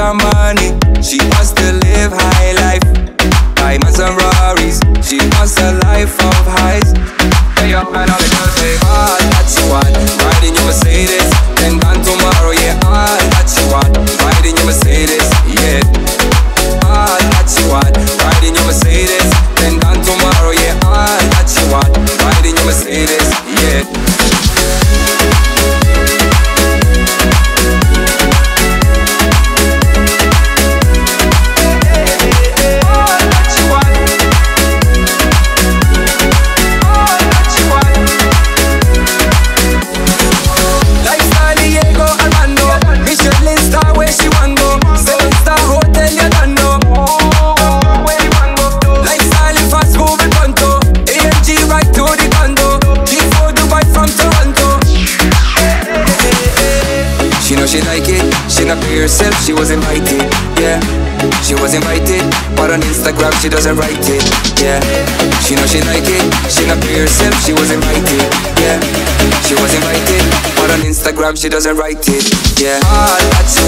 got money, she wants to live high life. Diamonds and Rari's, she wants a life of highs. Pay up and all the girls say, all that you want. Riding your Mercedes, then gone tomorrow, yeah, all that you want. Riding your Mercedes, yeah, all that you want. Riding your Mercedes. She not be herself She was invited Yeah. She was invited But on Instagram she doesn't write it Yeah. She know she like it She not be herself She was invited Yeah. She was invited But on Instagram she doesn't write it Yeah. Ah, All that you